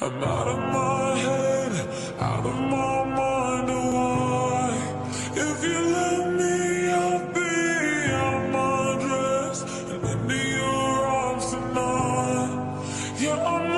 I'm out of my head, out of my mind, Oh why? If you let me, I'll be out my dress and into your arms tonight. Yeah, I'm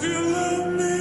if you love me.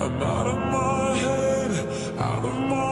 I'm out of my head, out of my